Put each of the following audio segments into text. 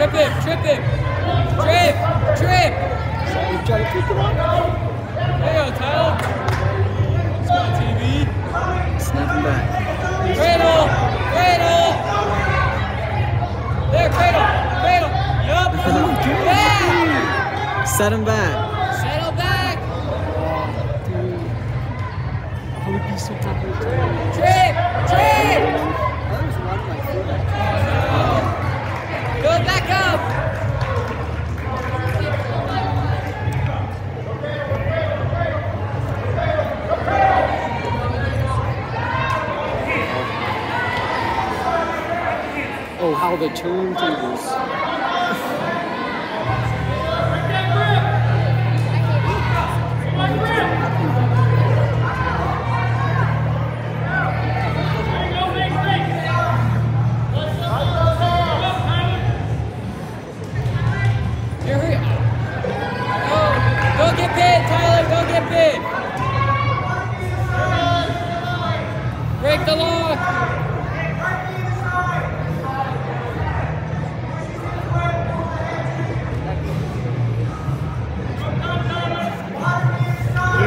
Trip him, trip him. Trip, trip. You try to pick it up. There you go, Tyler. He's got TV. Snap him back. Cradle, cradle. There, cradle, cradle. Yup. Yeah. Set him back. Settle back. Dude, I would be so happy. Trip. I was running my foot. Go back up. Oh, how the turntables.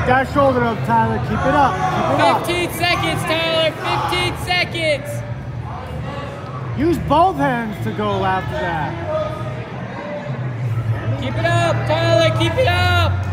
Keep that shoulder up, Tyler. Keep it up. Keep it up. 15 seconds, Tyler. 15 seconds. Use both hands to go after that. Keep it up, Tyler. Keep it up.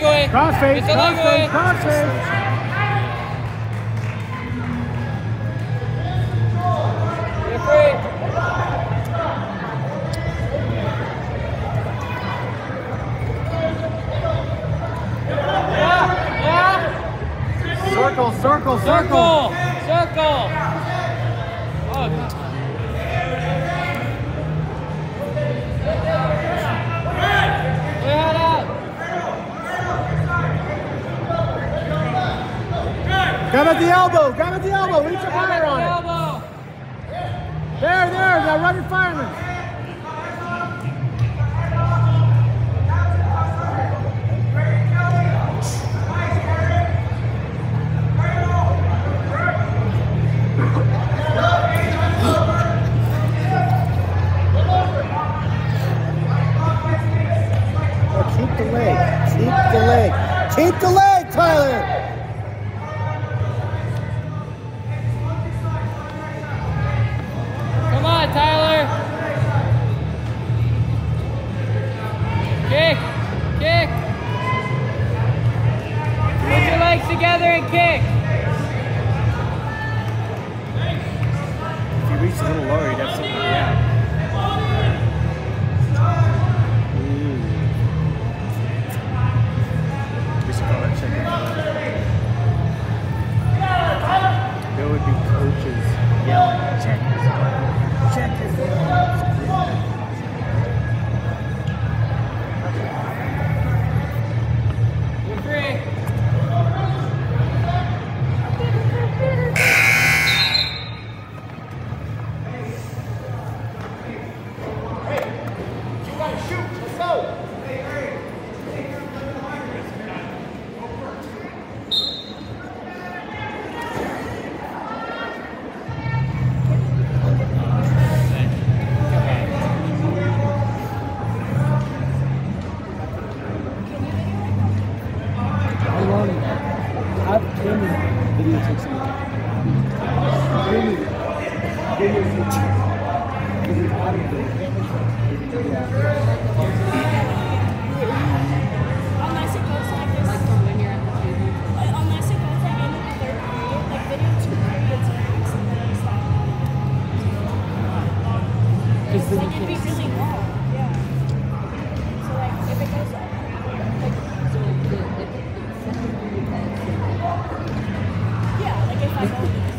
Get the leg away. Crossface, Get the leg away. crossface, crossface. Get free. Yeah, yeah. Circle, circle, circle. Circle, circle. Oh. Grab at the elbow. Grab at the elbow. Reach your fire on it. There, there. Now run your fireman. Oh, keep the leg. Keep the leg. Keep the leg, Tyler. Reach a little lower, you'd have have any in. Any it's Unless it goes like this. When you're at the. Unless it goes from end to third period, like video two period, it's like it'd be really long. Yeah. So like, if it goes like. Yeah, like if I